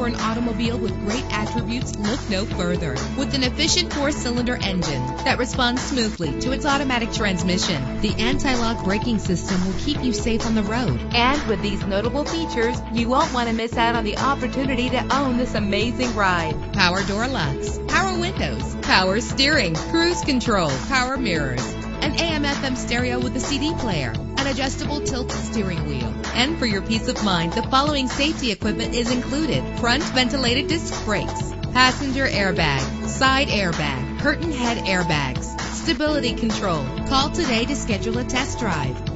for an automobile with great attributes, look no further. With an efficient four-cylinder engine that responds smoothly to its automatic transmission, the anti-lock braking system will keep you safe on the road. And with these notable features, you won't want to miss out on the opportunity to own this amazing ride. Power door locks, power windows, power steering, cruise control, power mirrors, an AM FM stereo with a CD player, adjustable tilt steering wheel. And for your peace of mind, the following safety equipment is included. Front ventilated disc brakes, passenger airbag, side airbag, curtain head airbags, stability control. Call today to schedule a test drive.